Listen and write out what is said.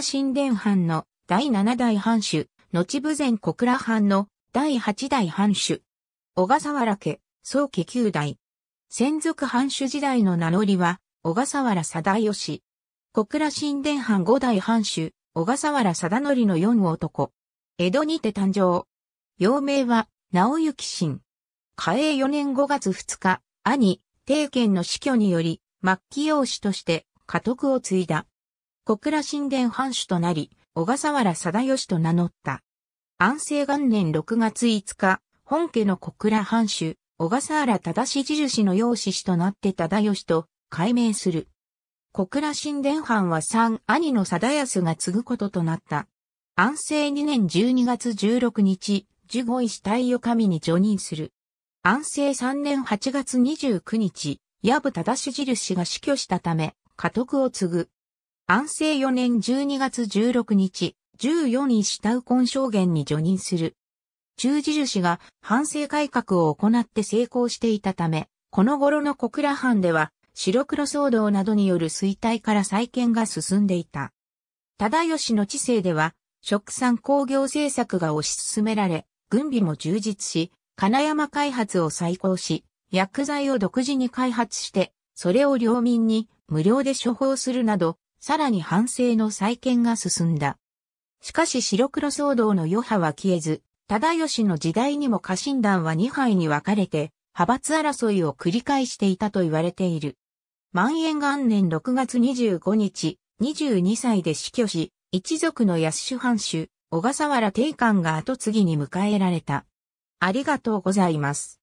倉神殿藩の第7代藩主、後武前小倉藩の第8代藩主。小笠原家、宗家9代。専属藩主時代の名乗りは、小笠原貞義。小倉神殿藩5代藩主、小笠原貞則の4男。江戸にて誕生。幼名は、直行神。嘉永4年5月2日、兄、定賢の死去により、末期養子として家督を継いだ。小倉神殿藩主となり、小笠原貞義と名乗った。安政元年6月5日、本家の小倉藩主、小笠原忠志印の養子となって忠義と改名する。小倉神殿藩は三兄の貞康が継ぐこととなった。安政2年12月16日、呪語医師太予神に除任する。安政3年8月29日、矢部忠志印が死去したため、家督を継ぐ。安政4年12月16日、14位下右根証言に除任する。中印が反省改革を行って成功していたため、この頃の小倉藩では、白黒騒動などによる衰退から再建が進んでいた。忠義の知性では、食産工業政策が推し進められ、軍備も充実し、金山開発を再興し、薬剤を独自に開発して、それを領民に無料で処方するなど、さらに反省の再建が進んだ。しかし白黒騒動の余波は消えず、忠義の時代にも家臣団は2杯に分かれて、派閥争いを繰り返していたと言われている。万延元年6月25日、22歳で死去し、一族の安主藩主、小笠原定官が後継ぎに迎えられた。ありがとうございます。